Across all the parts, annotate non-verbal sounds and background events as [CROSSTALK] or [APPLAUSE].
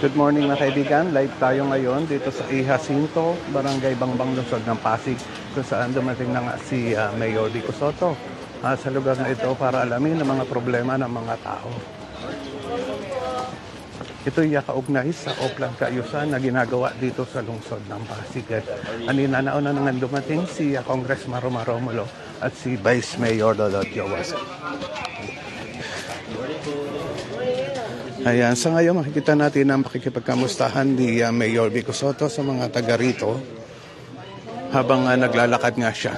Good morning mga kaibigan. Live tayo ngayon dito sa Ihasinto, Barangay Bangbang Lungsod ng Pasig kung saan dumating na nga si ah, Mayor Vico Soto ah, sa lugar na ito para alamin ang mga problema ng mga tao. Ito yung kaugnay sa Oplan Kaayusan na ginagawa dito sa lungsod ng Pasig. Anina na nga dumating si ah, Congressman Roma Romulo at si Vice Mayor Lolo Diawas. Ayan, sa ngayon makikita natin ang pakikipagkamustahan ni ah, Mayor Vico Soto sa mga taga rito habang ah, naglalakad nga siya.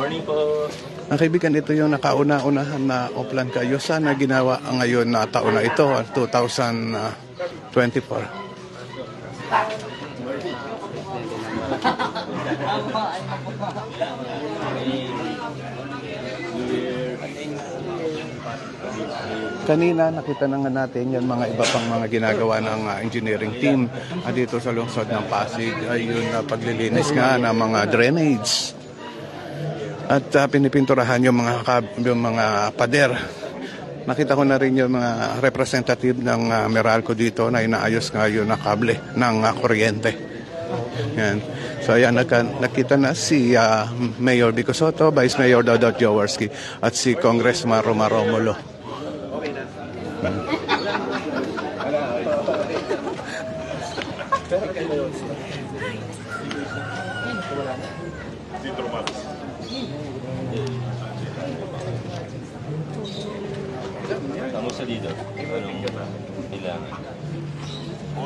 Morning po. Ang kaibigan, ito yung nakauna-unahan na Oplan Kaayusan na ginawa ngayon na taon na ito, ah, 2024. [LAUGHS] Kanina nakita na nga natin yung mga iba pang mga ginagawa ng ah, engineering team ah, dito sa lungsod ng Pasig ay yung ah, paglilinis nga ng mga drainage at ah, pinipinturahan yung mga yung mga pader. Nakita ko na rin yung mga representative ng ah, Meralco dito na inaayos nga yun na kable ng ah, kuryente. Yan. So ayan, nagka, nakita na si ah, Mayor Vico Soto, Vice Mayor Dodot Jaworski at si Congressman Roma Romulo. [LAUGHS]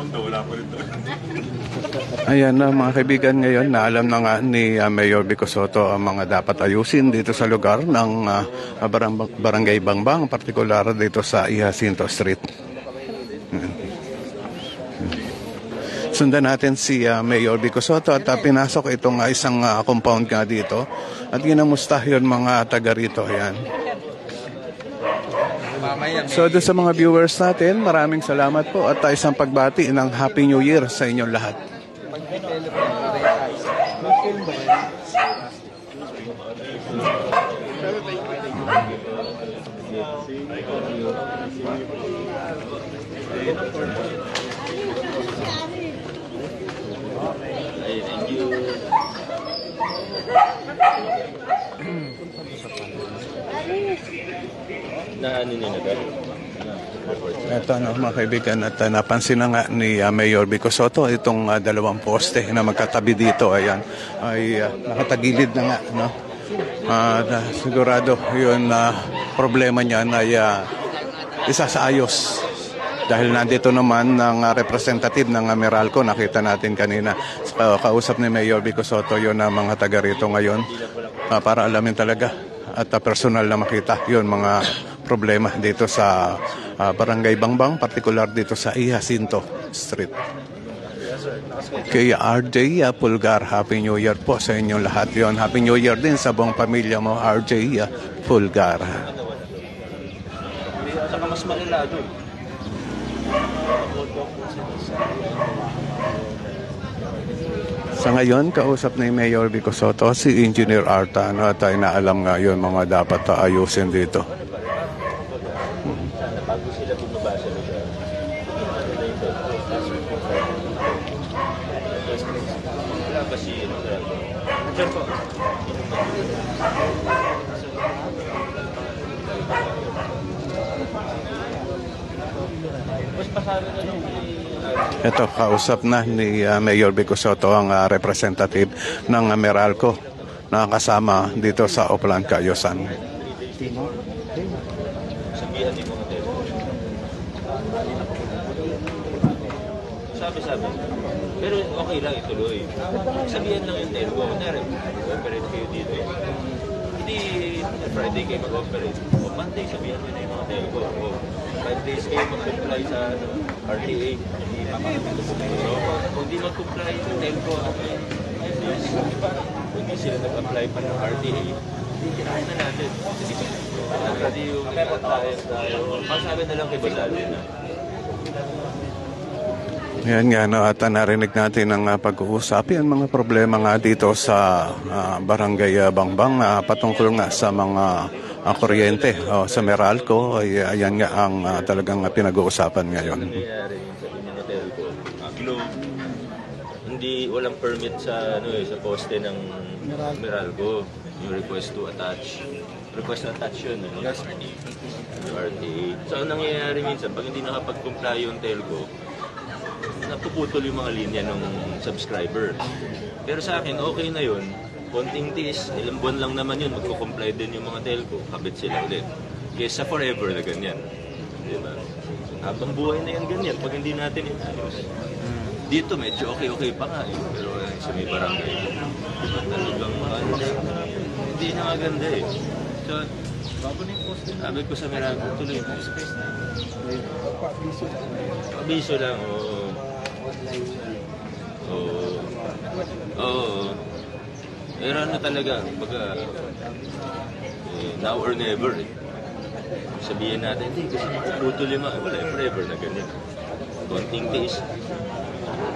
Pondo, wala pa rin doon. Ayan na mga kaibigan ngayon na alam na nga ni ah, Mayor Vico Soto ang mga dapat ayusin dito sa lugar ng ah, barang- Barangay Bangbang, partikular dito sa Ihacinto Street. Sundan natin si ah, Mayor Vico Soto at ah, pinasok itong ah, isang ah, compound nga dito at ginamusta yun mga taga rito. Ayan. So doon sa mga viewers natin, maraming salamat po at isang pagbati ng Happy New Year sa inyong lahat. Na ano nila ba? Ito ano, mga kaibigan, at uh, napansin na nga ni uh, Mayor Soto itong uh, dalawang poste na magkatabi dito, ayan, ay uh, nakatagilid na nga, no? Uh, na, sigurado yun uh, problema niya ay uh, isa sa ayos. Dahil nandito naman ng uh, representative ng uh, Meralco, nakita natin kanina, uh, kausap ni Mayor Vico Soto yun ang mga taga rito ngayon uh, para alamin talaga at uh, personal na makita yun mga problema dito sa uh, Barangay Bangbang, particular dito sa Ihacinto Street. Kay RJ uh, Pulgar, Happy New Year po sa inyong lahat yon. Happy New Year din sa buong pamilya mo, RJ uh, Pulgar. Saka mas. Sa ngayon, kausap ni Mayor Vico Soto si Engineer Arta no, at ay naalam nga yun mga dapat ayusin dito. Sana bago sila bumaba sa lugar. Wala ba si ano sa Diyan po. Mas pasado na nung Ito, kausap na ni uh, Mayor Vico Soto ang uh, representative ng uh, Meralco na kasama dito sa Oplan Kayosan. Sabi-sabi. Pero okay lang ituloy. Sabihan lang yung telco. Kunyari, operate kayo dito. Hindi Friday kayo mag-operate. O Monday, sabihan nyo na yung mga telco. O five days kayo mag-comply sa ano, RTA. So, kung di mag-comply yung telco, okay. Kung di sila nag-apply pa ng RTA, kinain na natin. At pwede yung tayo tayo. Pasabi na lang kay Basalo na. Yan nga, no, at narinig natin ang uh, pag-uusap ang mga problema nga dito sa uh, Barangay uh, Bangbang uh, patungkol nga sa mga ang kuryente oh, sa Meralco. Ay, ayan nga ang ah, talagang pinag-uusapan ngayon. uh, hindi walang permit sa ano eh, sa poste ng Meralco. Yung request to attach. Request to attach yun, ano? Yung RTA. So, ang nangyayari minsan, pag hindi nakapag-comply yung telco, napuputol yung mga linya ng subscriber. Pero sa akin, okay na yun. Konting tiis, ilang buwan lang naman yun, magko-comply din yung mga telco, kabit sila ulit. Kesa forever na ganyan. Di ba? Habang buhay na yan ganyan, pag hindi natin inayos. Dito medyo okay-okay pa nga eh. Pero eh, sa may barangay, diba, talagang ano, hindi na maganda eh. So, sabi ko sa Meralco, tuloy mo. Abiso lang, oo. Oo. Oo. Pero ano talaga, baga, eh, now or never eh. Sabihin natin, hindi, kasi yung mga, wala, forever na ganyan. Konting tiis.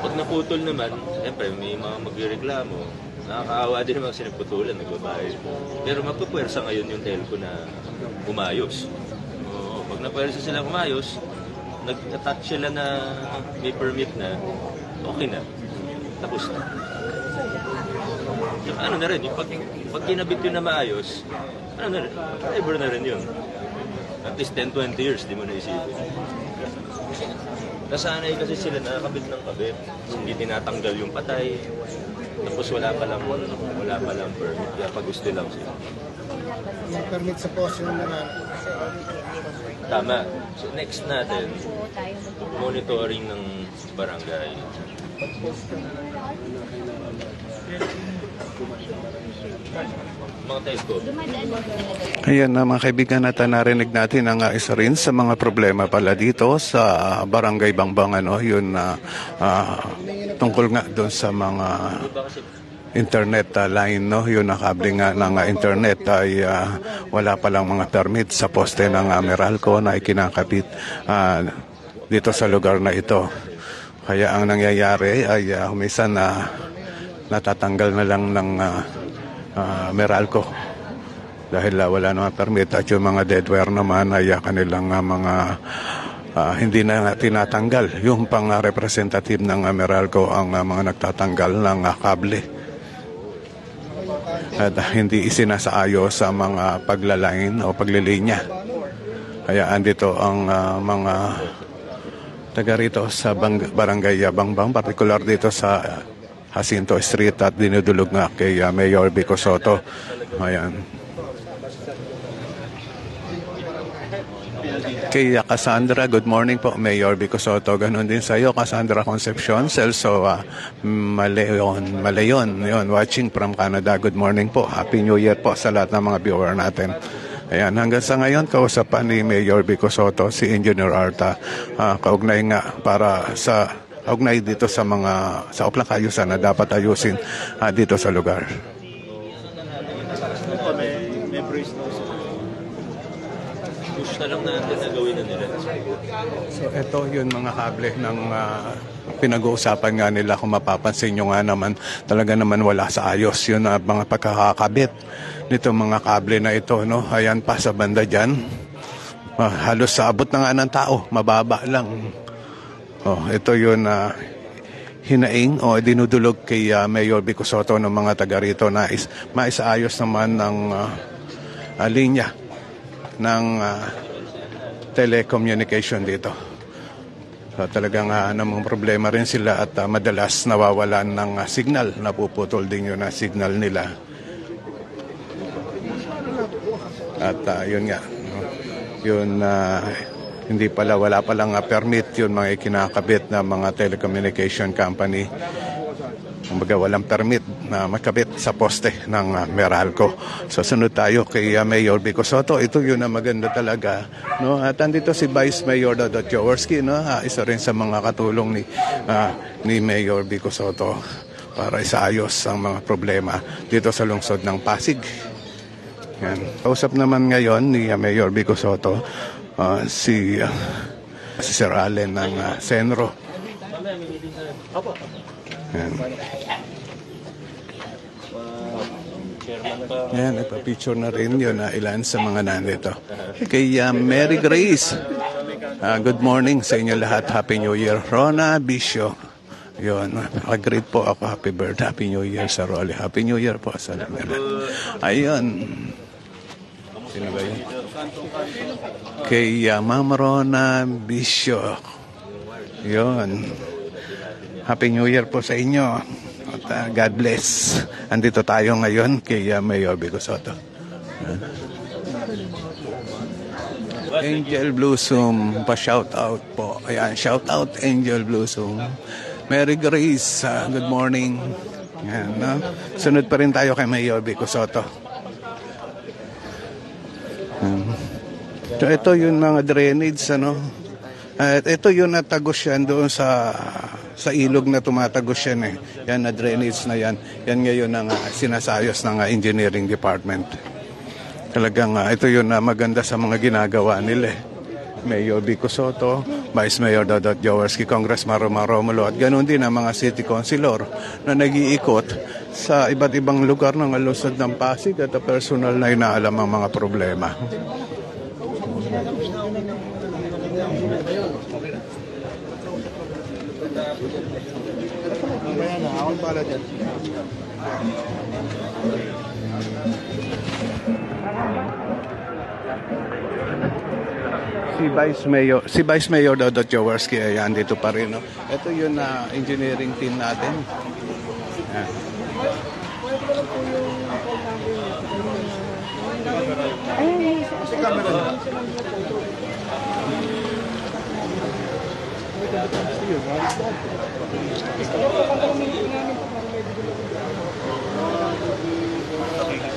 Pag naputol naman, siyempre may mga magreklamo. Nakakaawa din naman kasi nagputulan, nagbabayad. Pero magpupwersa ngayon yung telco na umayos. Oo, pag napwersa sila umayos, nag-attach sila na may permit na, okay na. Tapos na. Yung ano na rin, yung pag, pag kinabit yun na maayos, ano na rin, forever na rin yun. At least 10-20 years, di mo na isipin. Nasanay kasi sila nakakabit ng kabit. Hindi tinatanggal yung patay. Tapos wala pa lang, wala pa lang permit. Kaya pag gusto lang sila. yung permit sa post yung mga Tama. So next natin, monitoring ng barangay. Ayan na mga kaibigan natin narinig natin ang uh, isa rin sa mga problema pala dito sa Barangay Bangbang ano yun na ah, tungkol nga doon sa mga internet uh, line no? Yun nakabling nga ng uh, internet ay uh, wala pa lang mga permit sa poste ng uh, Meralco na ikinakapit uh, dito sa lugar na ito. Kaya ang nangyayari ay uh, humisan na natatanggal na lang ng uh, uh, Meralco dahil uh, wala naman permit at yung mga deadware naman ay uh, kanilang uh, mga ah, hindi na tinatanggal. Yung pang uh, representative ng uh, Meralco ang uh, mga nagtatanggal ng uh, kable. At uh, hindi isinasaayos sa mga paglalain o paglilinya. Kaya andito ang uh, mga taga rito sa bang, barangay uh, Bangbang particular dito sa uh, Jacinto Street at dinudulog nga kay uh, Mayor Vico Soto ayan Kay uh, Cassandra, good morning po, Mayor Vico Soto. Ganon din sa iyo, Cassandra Concepcion, Celso uh, Maleon, Maleon, yun, watching from Canada. Good morning po. Happy New Year po sa lahat ng mga viewer natin. Ayan, hanggang sa ngayon, kausapan ni Mayor Vico Soto, si Engineer Arta, uh, kaugnay nga para sa kaugnay dito sa mga sa oplang kayusan na dapat ayusin uh, dito sa lugar. push na lang natin na gawin na nila. So ito yun mga kable ng ah, pinag-uusapan nga nila kung mapapansin nyo nga naman talaga naman wala sa ayos yun na mga pagkakakabit nito mga kable na ito no ayan pa sa banda dyan Ah, halos sa abot na nga ng tao mababa lang oh, ito yun na hinaing o dinudulog kay ah, Mayor Vico ng mga taga rito na is, maisaayos naman ng ah, ah, linya ng ah, telecommunication dito. So, talagang uh, namang problema rin sila at ah, madalas nawawalan ng ah, signal. Napuputol din yun na signal nila. At ah, yun nga, no? yun ah, hindi pala, wala palang ah, permit yun mga ikinakabit na mga telecommunication company. Kumbaga walang permit na makabit sa poste ng ah, Meralco. So sunod tayo kay ah, Mayor Soto. Ito yun na maganda talaga. No? At andito si Vice Mayor Dodot Jaworski. No? Ah, isa rin sa mga katulong ni, ah, ni Mayor Soto para isaayos ang mga problema dito sa lungsod ng Pasig. Yan. Kausap naman ngayon ni Mayor Soto ah, si, ah, si Sir Allen ng ah, Senro. Yan. Ayan, nagpa-picture na rin yun na ilan sa mga nandito. Kay uh, Mary Grace. Ah, good morning sa inyo lahat. Happy New Year. Rona Bisyo. Yun, nag-greet po ako. Happy birthday. Happy New Year sa Rolly. Happy New Year po sa lahat. Ayun. Sino ba yun? Kay uh, Ma'am Rona Bisyo. Yun. Happy New Year po sa inyo. At uh, God bless. Andito tayo ngayon kay uh, Mayor Bigo Soto. Angel Blossom, pa-shout out po. Ayan, shout out Angel Blossom. Mary Grace, ah, good morning. Ayan, no? Sunod pa rin tayo kay Mayor Bico Soto. So, ito yung mga drainage, ano? At ito yung natagos yan doon sa sa ilog na tumatagos yan eh. Yan na drainage na yan. Yan ngayon ang ah, sinasayos ng ah, engineering department. Talagang ah, ito yun na maganda sa mga ginagawa nila eh. Mayor Vico Soto, Vice Mayor Dodot Jaworski, Congressman Romaro Romulo at ganoon din ang mga city councilor na nag-iikot sa iba't ibang lugar ng alusad ng Pasig at personal na inaalam ang mga problema. Mamaya na, ako pala dyan. Si Vice Mayor, si Vice Mayor Dodot Jaworski ay andito pa rin. No? Ito yung na engineering team natin. Ayan.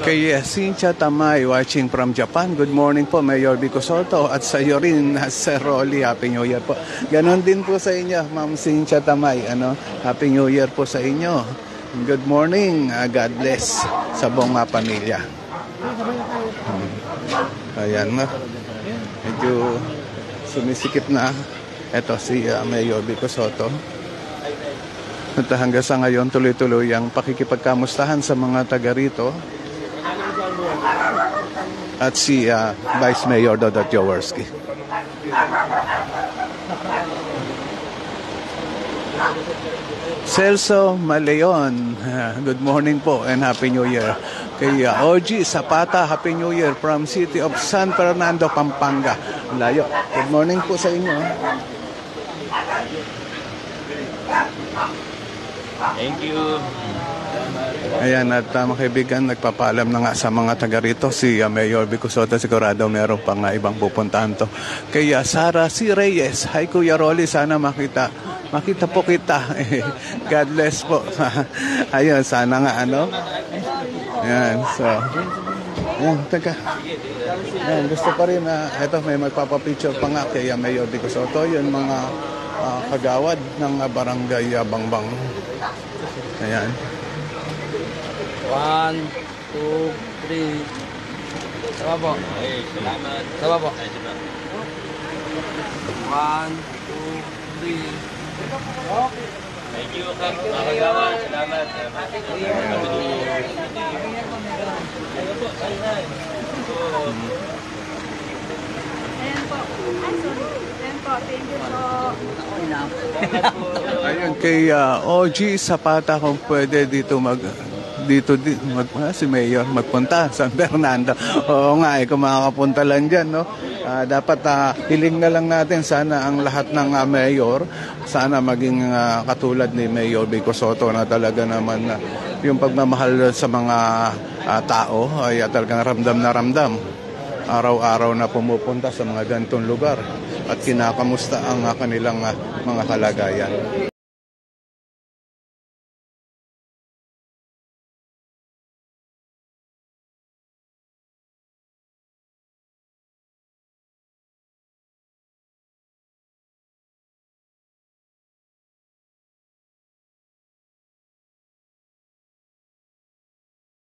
Kay Cynthia Tamay watching from Japan. Good morning po, Mayor Vico Soto. At sa iyo rin, [LAUGHS] Sir Rolly, Happy New Year po. Ganon din po sa inyo, Ma'am Cynthia Tamay. Ano, Happy New Year po sa inyo. Good morning. uh, God bless sa buong pamilya. Hmm. Ayan na. Medyo sumisikip na. Ito si uh, Mayor Vico Soto. At hanggang sa ngayon, tuloy-tuloy ang pakikipagkamustahan sa mga taga rito. At si uh, Vice Mayor Dodot Jaworski. Celso Maleon, uh, good morning po and Happy New Year. Kay uh, OG Zapata, Happy New Year from City of San Fernando, Pampanga. Ang Layo. Good morning po sa inyo. Thank you. Ayan, at uh, mga kaibigan, nagpapaalam na nga sa mga taga rito, si uh, Mayor Vico Soto, sigurado meron pang uh, ibang pupuntahan to. Kaya Sara C. Reyes, hi Kuya Rolly, sana makita, makita po kita. [LAUGHS] God bless po. [LAUGHS] Ayun, sana nga ano. Ayan, so, ayan, teka. Ayan, gusto pa rin na, uh, eto may magpapapicture pa nga kay uh, Mayor Vico Soto, yun mga uh, kagawad ng uh, barangay uh, Bangbang. Ayan. One, two, three. Sama po. Salamat. Sama po. Salamat. One, two, three. Thank you. Mga kagawan. Salamat. Salamat. Happy New Year. Ano po? Ay, ay. So, Ayan po. Ay, sorry. Ayan po. Thank you po. [LAUGHS] Ayun, kay uh, OG Zapata kung pwede dito mag dito di, mag, ah, si Mayor magpunta [LAUGHS] San Fernando. Oo nga eh, kung makakapunta lang dyan, no? Ah, dapat ah, hiling na lang natin sana ang lahat ng ah, mayor sana maging ah, katulad ni Mayor Vico Soto na talaga naman na yung pagmamahal sa mga ah, tao ay ah, talagang ramdam na ramdam araw-araw na pumupunta sa mga gantong lugar at kinakamusta ang kanilang ah, mga kalagayan.